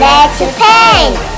Let's paint!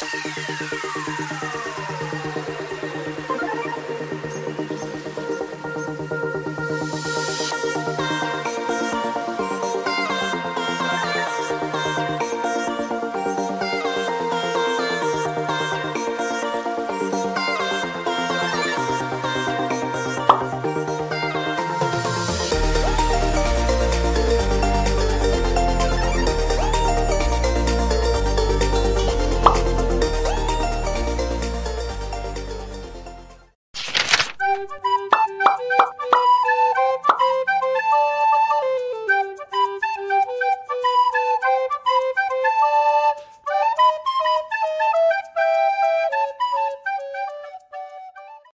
Gracias.